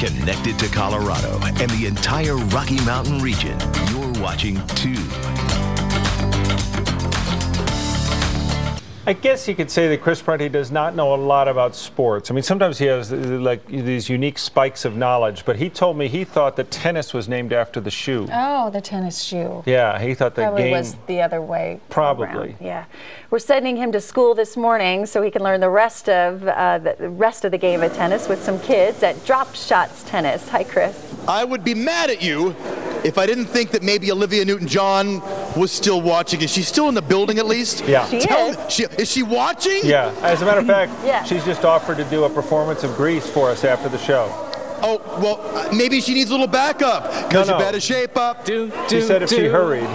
Connected to Colorado and the entire Rocky Mountain region, you're watching Tube. I guess you could say that Chris Prunty does not know a lot about sports. I mean, sometimes he has like these unique spikes of knowledge, but he told me he thought that tennis was named after the shoe. Oh, the tennis shoe. Yeah, he thought the Probably game was the other way. Probably. around. Yeah. We're sending him to school this morning so he can learn the rest of uh, the rest of the game of tennis with some kids at Drop Shots Tennis. Hi, Chris. I would be mad at you if I didn't think that maybe Olivia Newton-John was still watching. Is she still in the building at least? Yeah. She Tell is. me- she- is she watching? Yeah, as a matter of fact, Yeah. she's just offered to do a performance of Grease for us after the show. Oh, well, maybe she needs a little backup because No, you better shape up. Do, She said if she hurried,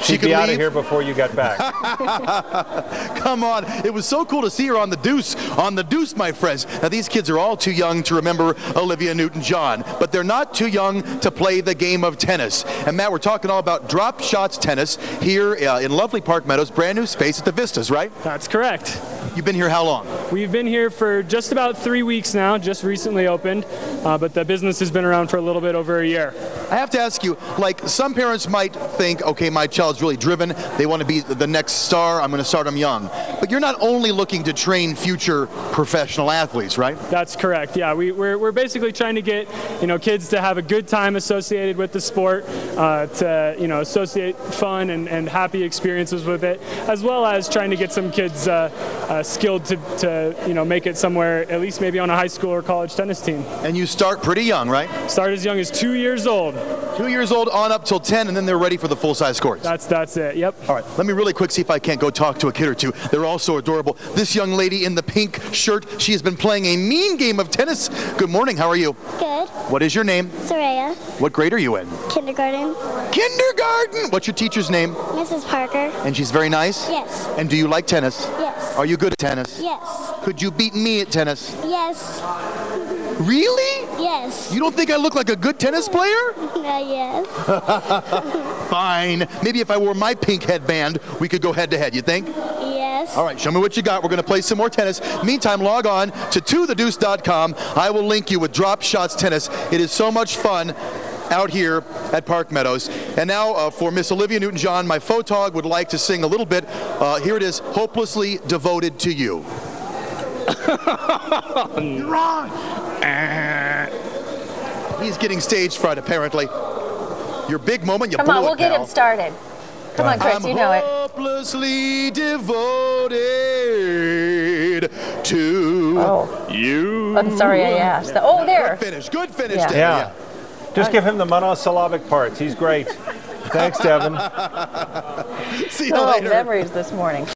She she'd could be out of here before you got back. Come on. It was so cool to see her on the deuce. On the deuce, my friends. Now, these kids are all too young to remember Olivia Newton John, but they're not too young to play the game of tennis. And Matt, we're talking all about drop shots tennis here uh, in lovely Park Meadows, brand new space at the Vistas, right? That's correct. You've been here how long? We've been here for just about three weeks now, just recently opened, uh, but the business has been around for a little bit over a year. I have to ask you, like some parents might think, okay, my child's really driven. They want to be the next star. I'm going to start them young. But you're not only looking to train future professional athletes, right? That's correct. Yeah, we, we're, we're basically trying to get you know kids to have a good time associated with the sport, uh, to you know associate fun and, and happy experiences with it, as well as trying to get some kids uh, uh, skilled to, to you know make it somewhere, at least maybe on a high school or college tennis team. And you start pretty young, right? Start as young as two years old. Two years old on up till 10, and then they're ready for the full-size courts. That's that's it. Yep. All right, let me really quick see if I can't go talk to a kid or two. They're all so adorable. This young lady in the pink shirt, she has been playing a mean game of tennis. Good morning, how are you? Good. What is your name? Soraya, What grade are you in? kindergarten. Kindergarten! What's your teacher's name? Mrs. Parker. And she's very nice? Yes. And do you like tennis? Yes. Are you good at tennis? Yes. Could you beat me at tennis? Yes. Really? Yes. You don't think I look like a good tennis player? Uh, yes. Fine. Maybe if I wore my pink headband, we could go head to head. You think? Yes. All right, show me what you got. We're going to play some more tennis. Meantime, log on to tothedeuce.com. I will link you with Drop Shots Tennis. It is so much fun out here at Park Meadows. And now uh, for Miss Olivia Newton-John, my photog would like to sing a little bit. Uh, here it is, Hopelessly Devoted to You. You're on. He's getting stage fright, apparently. Your big moment, you Come blew on, we'll get pal. him started. Come on, Chris, I'm you know it. hopelessly devoted to Oh. you. I'm sorry I asked. Oh, there. Good finish. Good finish, Yeah. Devin. Yeah. Just give him the monosyllabic parts. He's great. Thanks, Devin. See you Oh, later. memories this morning.